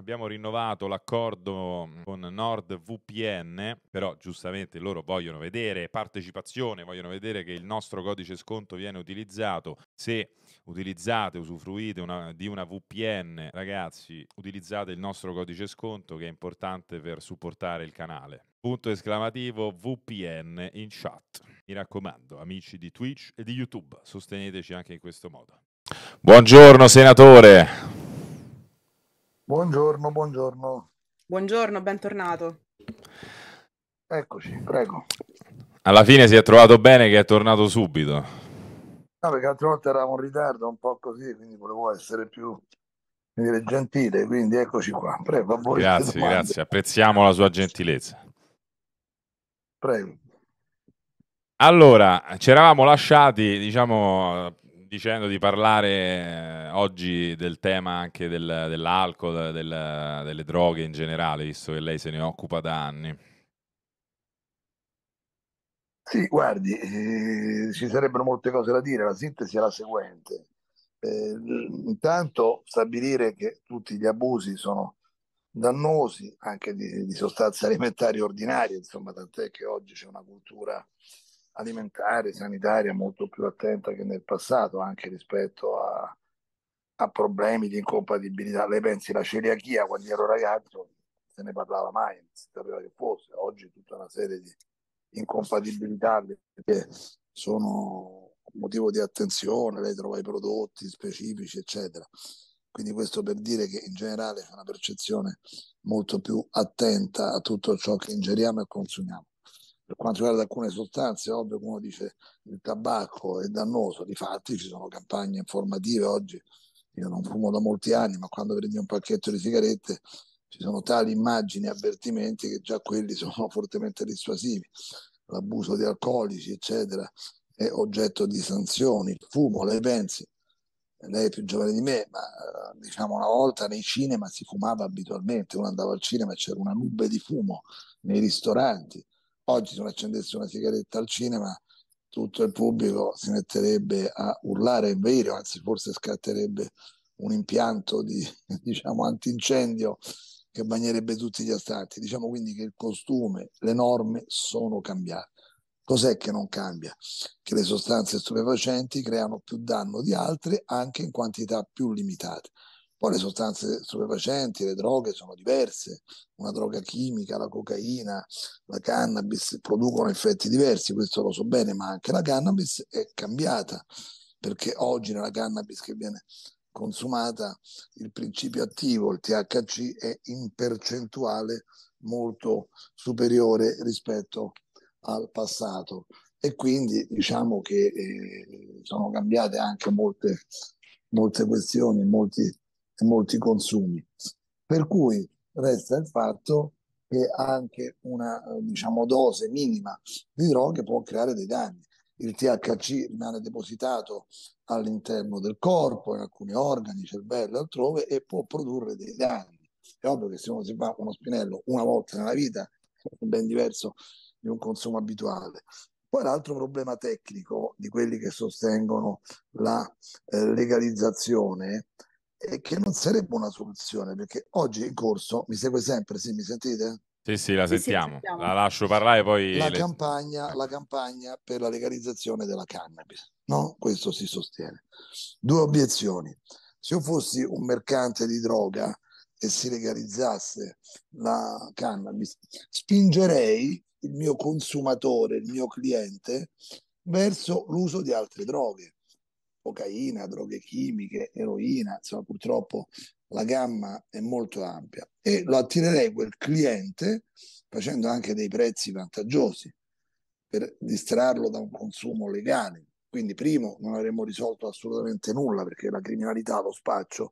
abbiamo rinnovato l'accordo con NordVPN, però giustamente loro vogliono vedere partecipazione, vogliono vedere che il nostro codice sconto viene utilizzato. Se utilizzate, usufruite una, di una VPN, ragazzi, utilizzate il nostro codice sconto che è importante per supportare il canale. Punto esclamativo VPN in chat. Mi raccomando, amici di Twitch e di YouTube, sosteneteci anche in questo modo. Buongiorno senatore. Buongiorno, buongiorno. Buongiorno, bentornato. Eccoci, prego. Alla fine si è trovato bene che è tornato subito. No, perché altre volte eravamo in ritardo, un po' così, quindi volevo essere più dire, gentile, quindi eccoci qua. Prego, a voi. Grazie, grazie, apprezziamo la sua gentilezza. Prego. Allora, ci eravamo lasciati, diciamo, dicendo di parlare eh, oggi del tema anche del, dell'alcol, del, delle droghe in generale, visto che lei se ne occupa da anni. Sì, guardi, eh, ci sarebbero molte cose da dire, la sintesi è la seguente. Eh, intanto stabilire che tutti gli abusi sono dannosi anche di, di sostanze alimentari ordinarie, insomma, tant'è che oggi c'è una cultura alimentare, sanitaria molto più attenta che nel passato, anche rispetto a, a problemi di incompatibilità. Lei pensi la celiachia quando ero ragazzo se ne parlava mai, non si sapeva che fosse, oggi tutta una serie di incompatibilità che sono motivo di attenzione, lei trova i prodotti specifici, eccetera. Quindi questo per dire che in generale c'è una percezione molto più attenta a tutto ciò che ingeriamo e consumiamo. Per quanto riguarda alcune sostanze, ovvio che uno dice il tabacco è dannoso, difatti ci sono campagne informative oggi, io non fumo da molti anni, ma quando prendi un pacchetto di sigarette ci sono tali immagini e avvertimenti che già quelli sono fortemente dissuasivi. L'abuso di alcolici, eccetera, è oggetto di sanzioni. Il fumo, lei pensi, lei è più giovane di me, ma diciamo una volta nei cinema si fumava abitualmente, uno andava al cinema e c'era una nube di fumo nei ristoranti. Oggi se uno accendesse una sigaretta al cinema tutto il pubblico si metterebbe a urlare e inveire, anzi forse scatterebbe un impianto di diciamo antincendio che bagnerebbe tutti gli astanti. Diciamo quindi che il costume, le norme sono cambiate. Cos'è che non cambia? Che le sostanze stupefacenti creano più danno di altre anche in quantità più limitate. Poi le sostanze stupefacenti, le droghe sono diverse, una droga chimica, la cocaina, la cannabis producono effetti diversi, questo lo so bene, ma anche la cannabis è cambiata, perché oggi nella cannabis che viene consumata il principio attivo, il THC, è in percentuale molto superiore rispetto al passato. E quindi diciamo che eh, sono cambiate anche molte, molte questioni, molti, molti consumi. Per cui resta il fatto che anche una diciamo, dose minima di droghe può creare dei danni. Il THC rimane depositato all'interno del corpo, in alcuni organi, cervello e altrove e può produrre dei danni. È ovvio che se uno si fa uno spinello una volta nella vita è ben diverso di un consumo abituale. Poi l'altro problema tecnico di quelli che sostengono la eh, legalizzazione è che non sarebbe una soluzione, perché oggi è in corso, mi segue sempre, sì, mi sentite? Sì, sì, la sentiamo. Sì, sì, la lascio parlare poi... La, le... campagna, la campagna per la legalizzazione della cannabis, no? Questo si sostiene. Due obiezioni. Se io fossi un mercante di droga e si legalizzasse la cannabis, spingerei il mio consumatore, il mio cliente, verso l'uso di altre droghe, cocaina, droghe chimiche, eroina, insomma purtroppo la gamma è molto ampia e lo attirerei quel cliente facendo anche dei prezzi vantaggiosi per distrarlo da un consumo legale. Quindi primo non avremmo risolto assolutamente nulla perché la criminalità, lo spaccio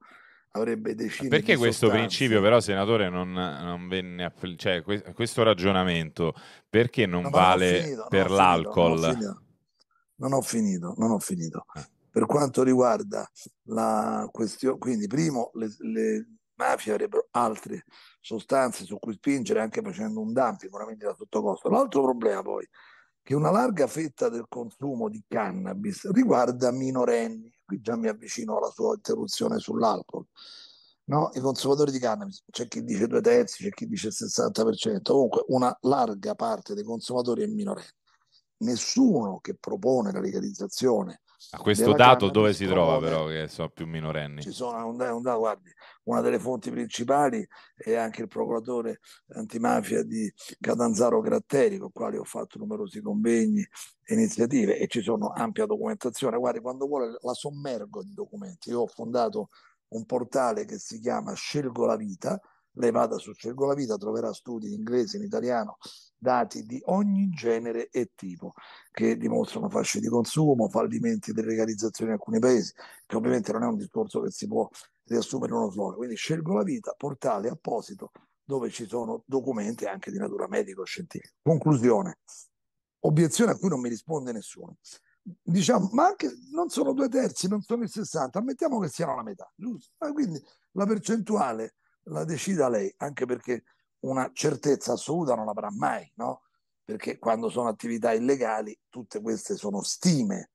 avrebbe deciso. Perché questo sostanze. principio, però, senatore, non, non venne a, cioè questo ragionamento perché non, non vale finito, per non l'alcol? Finito, non ho finito, non ho finito. Eh. Per quanto riguarda la questione, quindi, primo, le, le mafie avrebbero altre sostanze su cui spingere anche facendo un dumping, una vendita sotto costo. L'altro problema poi che una larga fetta del consumo di cannabis riguarda minorenni qui già mi avvicino alla sua interruzione sull'alcol. no? i consumatori di cannabis, c'è chi dice due terzi, c'è chi dice il 60%, comunque una larga parte dei consumatori è minorenni. Nessuno che propone la legalizzazione a questo dato dove si trova però che sono più minorenni? Ci sono un, un, guardi, una delle fonti principali è anche il procuratore antimafia di Catanzaro Gratteri, con il quale ho fatto numerosi convegni e iniziative e ci sono ampia documentazione. Guardi, quando vuole la sommergo di documenti. Io ho fondato un portale che si chiama Scelgo la vita, lei vada su Scelgo la vita, troverà studi in inglese, in italiano, dati di ogni genere e tipo che dimostrano fasce di consumo, fallimenti delle legalizzazioni in alcuni paesi, che ovviamente non è un discorso che si può riassumere in uno slogan. Quindi Scelgo la vita, portale apposito dove ci sono documenti anche di natura medico-scientifica. Conclusione, obiezione a cui non mi risponde nessuno. Diciamo, ma anche non sono due terzi, non sono il 60, ammettiamo che siano la metà, giusto? quindi la percentuale la decida lei, anche perché una certezza assoluta non avrà mai, no? Perché quando sono attività illegali, tutte queste sono stime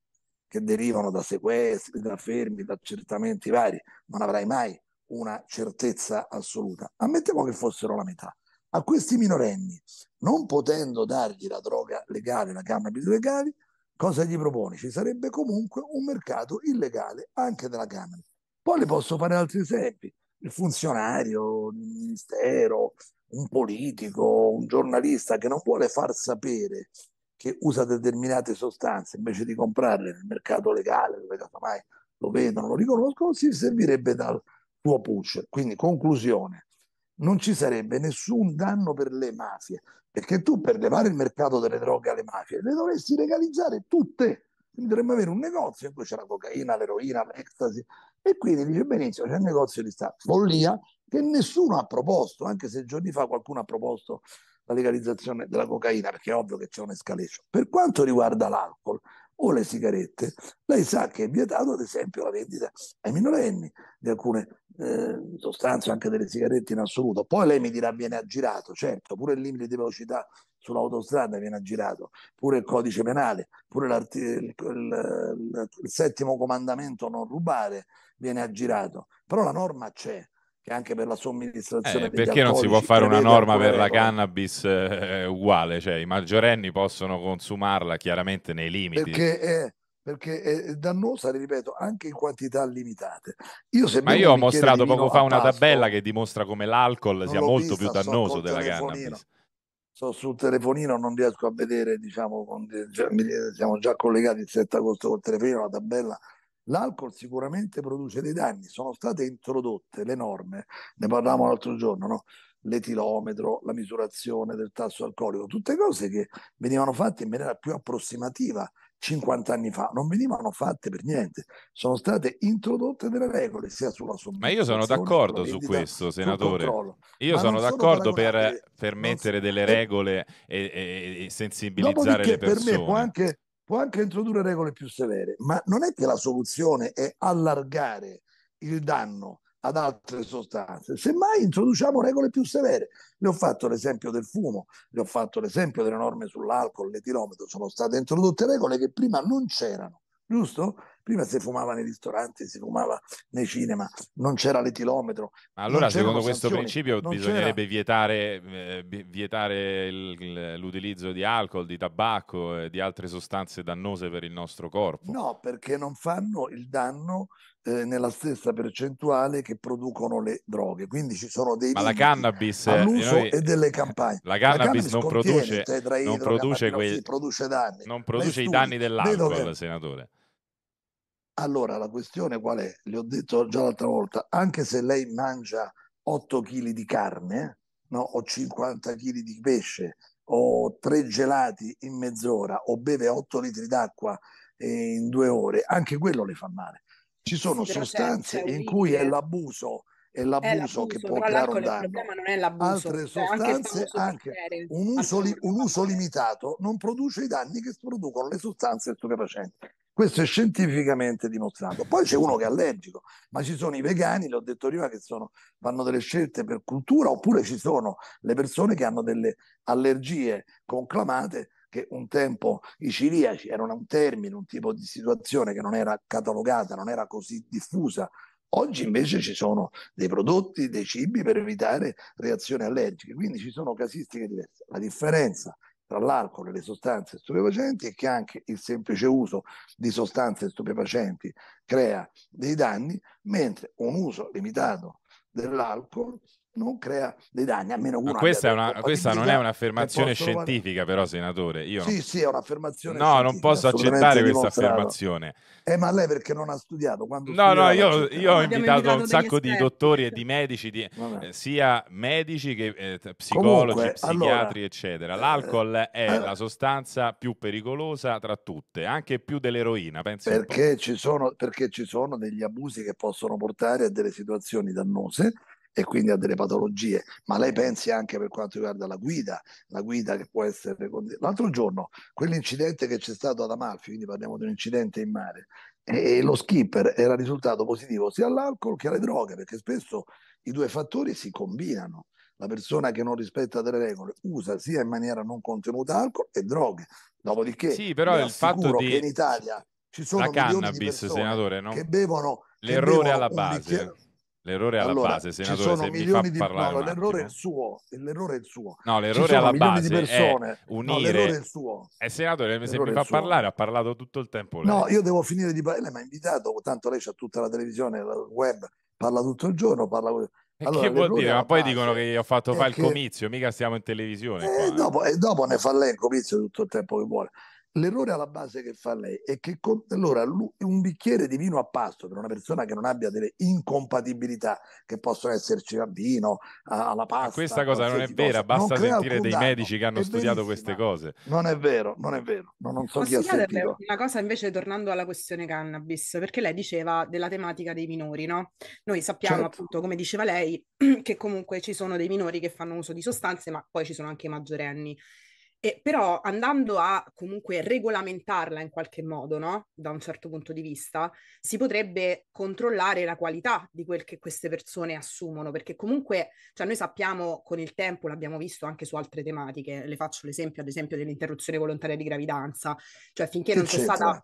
che derivano da sequestri, da fermi, da accertamenti vari, non avrai mai una certezza assoluta. Ammettiamo che fossero la metà. A questi minorenni, non potendo dargli la droga legale, la cannabis legale, cosa gli proponi? Ci sarebbe comunque un mercato illegale anche della cannabis. Poi le posso fare altri esempi il funzionario, il ministero, un politico, un giornalista che non vuole far sapere che usa determinate sostanze invece di comprarle nel mercato legale, dove casomai lo vedono, lo riconoscono, si servirebbe dal suo pusher. Quindi, conclusione, non ci sarebbe nessun danno per le mafie, perché tu per levare il mercato delle droghe alle mafie le dovresti legalizzare tutte. Quindi dovremmo avere un negozio in cui c'è la cocaina, l'eroina, l'ecstasy, e quindi dice benissimo, c'è il negozio di Stato. Follia che nessuno ha proposto, anche se giorni fa qualcuno ha proposto la legalizzazione della cocaina, perché è ovvio che c'è un'escalation. Per quanto riguarda l'alcol o le sigarette, lei sa che è vietato ad esempio la vendita ai minorenni di alcune eh, sostanze, anche delle sigarette in assoluto. Poi lei mi dirà viene aggirato, certo, pure il limite di velocità sull'autostrada viene aggirato, pure il codice penale, pure il, il, il, settimo comandamento non rubare viene aggirato, però la norma c'è che anche per la somministrazione eh, perché non si può fare una norma per la cannabis eh, uguale cioè i maggiorenni possono consumarla chiaramente nei limiti. Perché è, perché è dannosa ripeto anche in quantità limitate. Io se ma io ho mostrato poco fa una pasto, tabella che dimostra come l'alcol sia molto vista, più dannoso della cannabis. Sto sul telefonino non riesco a vedere diciamo con, già, siamo già collegati il 7 agosto col telefonino la tabella L'alcol sicuramente produce dei danni, sono state introdotte le norme, ne parlavamo l'altro giorno, no? l'etilometro, la misurazione del tasso alcolico, tutte cose che venivano fatte in maniera più approssimativa 50 anni fa, non venivano fatte per niente, sono state introdotte delle regole sia sulla somministrazione. Ma io sono d'accordo su questo, senatore. Io sono, sono d'accordo per, per mettere delle regole e, e, e sensibilizzare le persone. Per me può anche può anche introdurre regole più severe, ma non è che la soluzione è allargare il danno ad altre sostanze. Semmai introduciamo regole più severe. Le ho fatto l'esempio del fumo, le ho fatto l'esempio delle norme sull'alcol, l'etilometro, sono state introdotte regole che prima non c'erano giusto? Prima si fumava nei ristoranti, si fumava nei cinema, non c'era l'etilometro. Ma allora, secondo questo principio, bisognerebbe vietare, eh, vietare il, l'utilizzo di alcol, di tabacco e di altre sostanze dannose per il nostro corpo. No, perché non fanno il danno eh, nella stessa percentuale che producono le droghe. Quindi ci sono dei Ma la cannabis all'uso noi, e delle campagne. La cannabis, la cannabis non produce, non produce, quei, produce danni. Non produce i danni dell'alcol, senatore. Allora, la questione qual è? Le ho detto già l'altra volta, anche se lei mangia 8 kg di carne, no? o 50 kg di pesce, o 3 gelati in mezz'ora, o beve 8 litri d'acqua in due ore, anche quello le fa male. Ci sono sì, sostanze in cui è l'abuso è l'abuso, che può creare un danno. non è l'abuso. Altre cioè, sostanze, anche, anche un, uso li, un uso limitato non produce i danni che producono le sostanze stupefacenti. Questo è scientificamente dimostrato. Poi c'è uno che è allergico, ma ci sono i vegani, l'ho detto prima, che sono, fanno delle scelte per cultura, oppure ci sono le persone che hanno delle allergie conclamate che un tempo i ciliaci erano un termine, un tipo di situazione che non era catalogata, non era così diffusa Oggi invece ci sono dei prodotti, dei cibi per evitare reazioni allergiche, quindi ci sono casistiche diverse. La differenza tra l'alcol e le sostanze stupefacenti è che anche il semplice uso di sostanze stupefacenti crea dei danni, mentre un uso limitato dell'alcol non crea dei danni, a meno che Ma questa, è una, questa non è un'affermazione scientifica, però, senatore. Io sì, sì, è un'affermazione. No, non posso accettare questa affermazione. Eh, ma lei perché non ha studiato? Quando no, no, io, io ho invitato un sacco di dottori e di medici, di, eh, sia medici che eh, psicologi, Comunque, psichiatri, allora, eccetera. L'alcol eh, è la sostanza più pericolosa tra tutte, anche più dell'eroina. Perché, ci sono, perché ci sono degli abusi che possono portare a delle situazioni dannose e quindi a delle patologie. Ma lei pensi anche per quanto riguarda la guida, la guida che può essere... L'altro giorno, quell'incidente che c'è stato ad Amalfi, quindi parliamo di un incidente in mare, e lo skipper era risultato positivo sia all'alcol che alle droghe, perché spesso i due fattori si combinano. La persona che non rispetta delle regole usa sia in maniera non contenuta alcol e droghe. Dopodiché, sì, però il fatto di... che in Italia ci sono la cannabis, senatore, no? che bevono l'errore che alla base. Bicchiere... L'errore alla allora, base, senatore, se mi fa di... parlare no, l'errore è il suo, l'errore è il suo. No, l'errore alla base persone. è unire... No, è il suo. Eh, senatore, se mi fa parlare, ha parlato tutto il tempo lei. No, io devo finire di parlare, lei mi ha invitato, tanto lei c'ha tutta la televisione, il web, parla tutto il giorno, parla... Allora, che vuol dire? Ma poi dicono che ho fatto fare il comizio, mica stiamo in televisione. E, eh, dopo, e dopo ne fa lei il comizio tutto il tempo che vuole. L'errore alla base che fa lei è che con, allora, un bicchiere di vino a pasto per una persona che non abbia delle incompatibilità che possono esserci al vino, alla pasta. Ma questa cosa non è vera, cosa. basta sentire dei danno. medici che hanno è studiato queste cose. Non è vero, non è vero. Non, non so Posso chi ha sentito. Una cosa invece tornando alla questione cannabis, perché lei diceva della tematica dei minori, no? Noi sappiamo certo. appunto, come diceva lei, che comunque ci sono dei minori che fanno uso di sostanze, ma poi ci sono anche i maggiorenni. E però andando a comunque regolamentarla in qualche modo, no? Da un certo punto di vista, si potrebbe controllare la qualità di quel che queste persone assumono, perché comunque, cioè noi sappiamo con il tempo, l'abbiamo visto anche su altre tematiche, le faccio l'esempio ad esempio dell'interruzione volontaria di gravidanza, cioè finché non c'è stata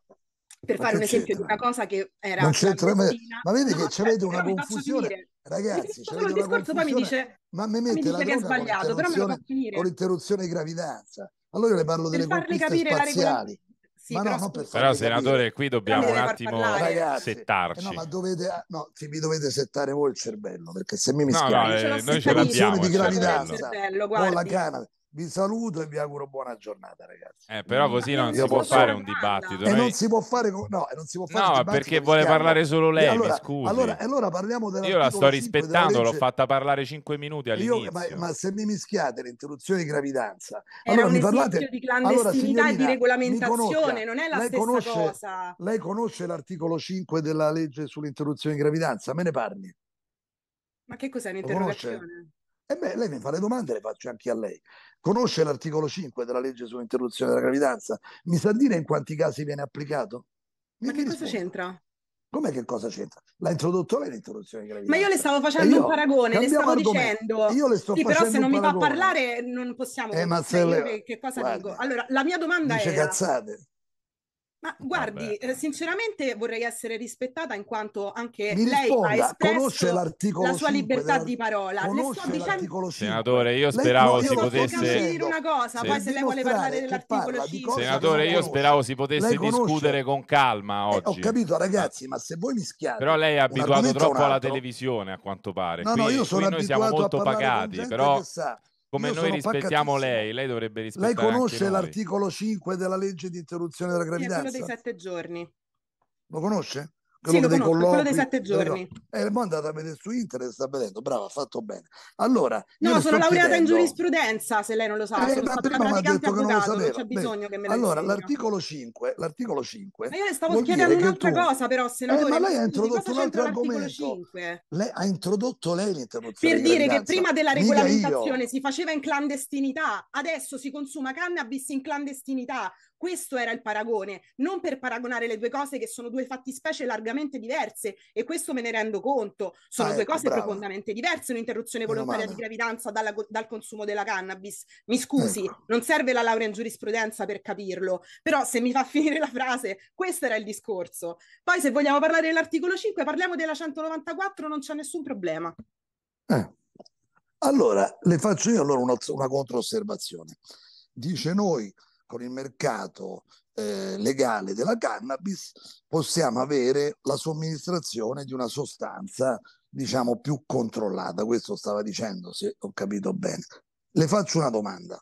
per ma fare un esempio c'entra? di una cosa che era non c'entra ma, ma vedi no, che avete una confusione ragazzi discorso, confusione mi dice, ma mi mette mi dice la che è sbagliato però me lo fa finire. con l'interruzione di gravidanza. Allora io le parlo per delle conquiste spaziali. Sì, ma però, no, per però senatore, capire. qui dobbiamo un attimo Ragazzi, settarci. Eh no, ma dovete, no, sì, vi dovete settare voi il cervello, perché se mi mischiate no, no, eh, noi ce l'abbiamo di gravidanza con la Canada vi saluto e vi auguro buona giornata, ragazzi. Eh, però così non si può fare un dibattito. E non si può fare, no, non si può fare no perché vuole parlare solo lei. Allora, mi scusi. Allora, allora parliamo della. Io la sto rispettando, l'ho fatta parlare 5 minuti all'inizio. Io, ma, ma, se mi mischiate l'interruzione di gravidanza, Era allora un mi parlate di clandestinità allora, e di regolamentazione, non è la stessa conosce, cosa. Lei conosce l'articolo 5 della legge sull'interruzione di gravidanza? Me ne parli. Ma che cos'è un'interrogazione? E beh, lei mi fa le domande, le faccio anche a lei. Conosce l'articolo 5 della legge sull'interruzione della gravidanza? Mi sa dire in quanti casi viene applicato? Mi Ma che cosa c'entra? Com'è che cosa c'entra? L'ha introdotto lei l'interruzione di gravidanza? Ma io le stavo facendo io, un paragone, le stavo argomento. dicendo. Io le sto sì, però se non mi fa parlare non possiamo. Eh, ma se le... che, cosa Guardi, dico? Allora, la mia domanda dice era... cazzate. Ma guardi, eh, sinceramente vorrei essere rispettata in quanto anche Mi lei risponda, ha espresso la sua libertà della... di parola. Le sto dicendo... Senatore, io speravo lei, si io potesse dire una cosa, poi se lei vuole parlare dell'articolo 5. Senatore, io speravo si potesse discutere con calma oggi. Eh, ho capito ragazzi, ma se voi mischiate Però lei è abituato troppo alla televisione a quanto pare. No, no, io sono noi siamo molto pagati, però come noi rispettiamo lei, lei dovrebbe rispettare Lei conosce l'articolo 5 della legge di interruzione della gravidanza? Sì, quello dei sette giorni. Lo conosce? Quello, sì, dei conosco, quello dei sette giorni. E eh, poi andate a vedere su internet, sta vedendo, bravo, ha fatto bene. Allora, no, sono laureata chiedendo... in giurisprudenza, se lei non lo sa, eh, sono stata praticante avvocato, non, non c'è bisogno Beh, che me lo Allora, l'articolo 5, l'articolo 5 Ma io le stavo chiedendo un'altra tu... cosa, però, senatore. Eh, ma lei ha introdotto un altro argomento. Lei ha introdotto lei l'interruzione Per dire che prima della regolamentazione si faceva in clandestinità, adesso si consuma cannabis in clandestinità Questo era il paragone, non per paragonare le due cose che sono due fattispecie largamente diverse e questo me ne rendo conto. Sono ah, due ecco, cose brava. profondamente diverse, un'interruzione volontaria di gravidanza dalla, dal consumo della cannabis. Mi scusi, ecco. non serve la laurea in giurisprudenza per capirlo, però se mi fa finire la frase, questo era il discorso. Poi se vogliamo parlare dell'articolo 5, parliamo della 194, non c'è nessun problema. Eh. Allora, le faccio io allora una, una controosservazione. Dice noi con il mercato eh, legale della cannabis possiamo avere la somministrazione di una sostanza diciamo più controllata. Questo stava dicendo se ho capito bene. Le faccio una domanda.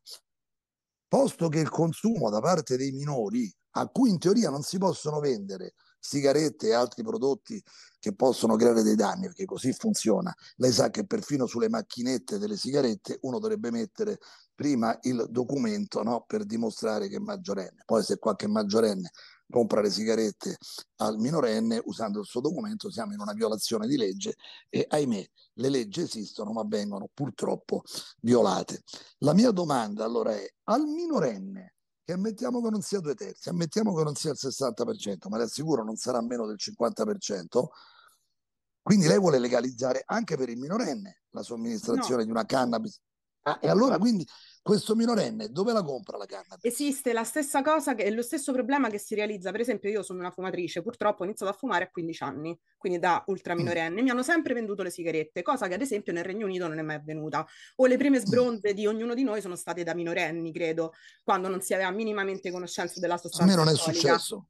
Posto che il consumo da parte dei minori a cui in teoria non si possono vendere sigarette e altri prodotti che possono creare dei danni, perché così funziona. Lei sa che perfino sulle macchinette delle sigarette uno dovrebbe mettere prima il documento no? per dimostrare che è maggiorenne. Poi se qualche maggiorenne compra le sigarette al minorenne usando il suo documento siamo in una violazione di legge e ahimè le leggi esistono ma vengono purtroppo violate. La mia domanda allora è al minorenne che ammettiamo che non sia due terzi, ammettiamo che non sia il 60%, ma le assicuro non sarà meno del 50%, quindi lei vuole legalizzare anche per il minorenne la somministrazione no. di una cannabis Ah, e allora quindi questo minorenne dove la compra la cannabis? Esiste la stessa cosa, che è lo stesso problema che si realizza. Per esempio, io sono una fumatrice, purtroppo ho iniziato a fumare a 15 anni, quindi da ultraminorenne. Mm. Mi hanno sempre venduto le sigarette, cosa che ad esempio nel Regno Unito non è mai avvenuta. O le prime sbronze mm. di ognuno di noi sono state da minorenni, credo, quando non si aveva minimamente conoscenza della sostanza. A me non è successo.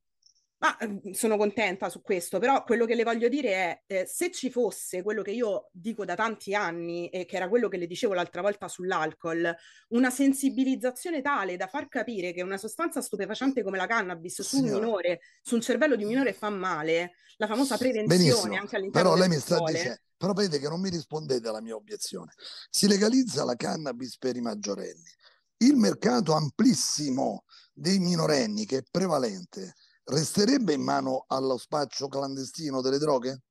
Ma ehm, sono contenta su questo, però quello che le voglio dire è eh, se ci fosse quello che io dico da tanti anni e che era quello che le dicevo l'altra volta sull'alcol, una sensibilizzazione tale da far capire che una sostanza stupefacente come la cannabis su un minore, su un cervello di un minore fa male, la famosa prevenzione Benissimo, anche all'interno però lei mi sta dicendo però vedete che non mi rispondete alla mia obiezione. Si legalizza la cannabis per i maggiorenni. Il mercato amplissimo dei minorenni che è prevalente resterebbe in mano allo spaccio clandestino delle droghe?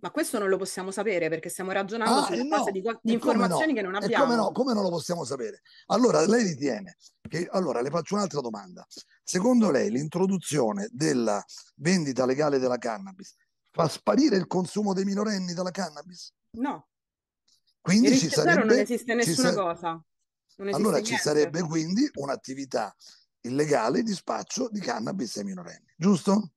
Ma questo non lo possiamo sapere perché stiamo ragionando ah, sulla no, base di, di informazioni no, che non abbiamo. Come no? come non lo possiamo sapere? Allora, lei ritiene che... Allora, le faccio un'altra domanda. Secondo lei l'introduzione della vendita legale della cannabis fa sparire il consumo dei minorenni dalla cannabis? No. Quindi ci sarebbe... non esiste nessuna sa... cosa. allora ci sarebbe quindi un'attività illegale di spaccio di cannabis ai minorenni, giusto?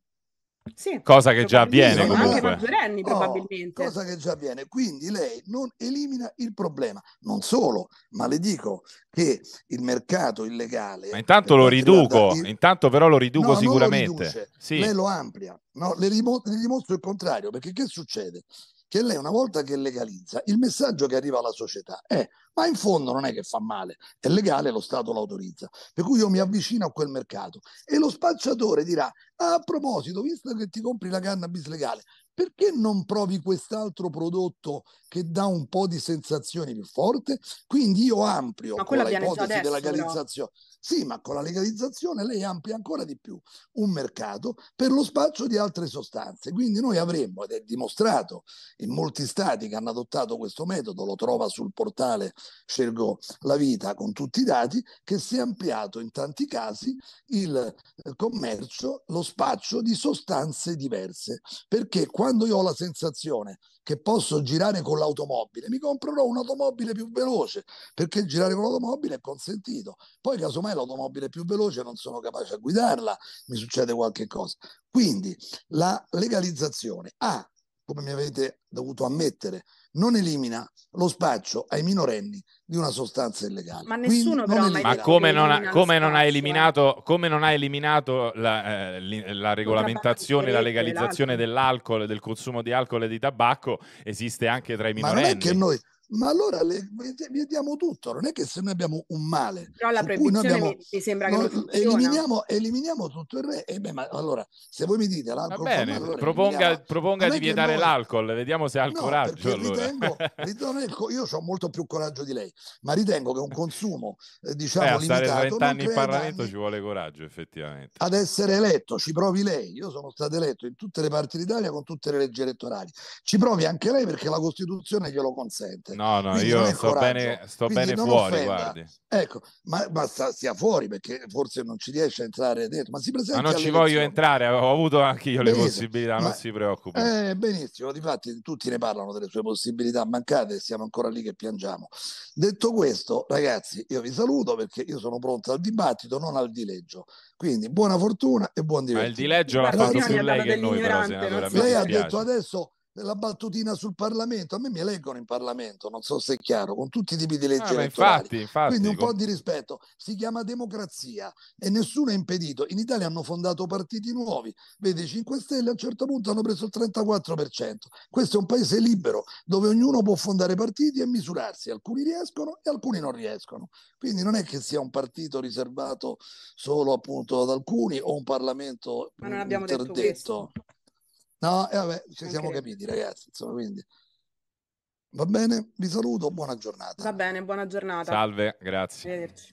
Sì, cosa che già avviene comunque. Anche maggiorenni probabilmente. Oh, cosa che già avviene. Quindi lei non elimina il problema. Non solo, ma le dico che il mercato illegale... Ma intanto lo riduco, il... intanto però lo riduco no, sicuramente. Lo sì. Lei lo amplia. No, le, rim- le dimostro il contrario, perché che succede? Che lei una volta che legalizza, il messaggio che arriva alla società è ma in fondo non è che fa male, è legale, lo Stato l'autorizza. Per cui io mi avvicino a quel mercato e lo spacciatore dirà ah, a proposito, visto che ti compri la cannabis legale, perché non provi quest'altro prodotto che dà un po' di sensazioni più forte? Quindi io ampio con la ipotesi della legalizzazione. Però. Sì, ma con la legalizzazione lei amplia ancora di più un mercato per lo spaccio di altre sostanze. Quindi noi avremmo, ed è dimostrato in molti stati che hanno adottato questo metodo, lo trova sul portale Scelgo la vita con tutti i dati, che si è ampliato in tanti casi il eh, commercio, lo spaccio di sostanze diverse. Perché quando io ho la sensazione che posso girare con l'automobile, mi comprerò un'automobile più veloce, perché girare con l'automobile è consentito. Poi casomai l'automobile più veloce non sono capace a guidarla, mi succede qualche cosa. Quindi la legalizzazione ha, come mi avete dovuto ammettere, non elimina lo spaccio ai minorenni di una sostanza illegale. Ma nessuno però Ma come non, ha, come, non ha eliminato, come non ha eliminato la, eh, la regolamentazione, la legalizzazione dell'alcol, del consumo di alcol e di tabacco, esiste anche tra i minorenni. Ma non è che noi ma allora le, vediamo tutto, non è che se noi abbiamo un male, però la proibizione abbiamo, mi, sembra che non eliminiamo, eliminiamo, tutto il re. Eh beh, ma allora, se voi mi dite l'alcol, Va bene, allora proponga, proponga di vietare noi... l'alcol, vediamo se ha il no, coraggio. Allora. Ritengo, ritengo, io ho molto più coraggio di lei, ma ritengo che un consumo, eh, diciamo, eh, a stare limitato, 30 anni in Parlamento danni. ci vuole coraggio, effettivamente. Ad essere eletto, ci provi lei. Io sono stato eletto in tutte le parti d'Italia con tutte le leggi elettorali. Ci provi anche lei perché la Costituzione glielo consente No, no, io sto bene, sto bene fuori, offenda. guardi. Ecco, ma, ma sta, stia fuori perché forse non ci riesce a entrare dentro. Ma si presenta. Ma non ci voglio entrare, ho avuto anche io benissimo. le possibilità, ma, non si preoccupi. Eh, benissimo, difatti tutti ne parlano delle sue possibilità mancate e siamo ancora lì che piangiamo. Detto questo, ragazzi, io vi saluto perché io sono pronto al dibattito, non al dileggio. Quindi buona fortuna e buon divertimento. Ma il dileggio l'ha fatto più lei che noi, però, senatore. Lei ha detto adesso la battutina sul Parlamento, a me mi eleggono in Parlamento, non so se è chiaro, con tutti i tipi di leggi ah, infatti, infatti, Quindi un con... po' di rispetto. Si chiama democrazia e nessuno è impedito. In Italia hanno fondato partiti nuovi, vede 5 Stelle a un certo punto hanno preso il 34%. Questo è un paese libero dove ognuno può fondare partiti e misurarsi. Alcuni riescono e alcuni non riescono. Quindi non è che sia un partito riservato solo appunto ad alcuni o un Parlamento Ma non abbiamo interdetto. detto questo. No, e eh, vabbè, ci siamo capiti, ragazzi. Insomma, quindi va bene, vi saluto, buona giornata. Va bene, buona giornata. Salve, grazie. Arrivederci.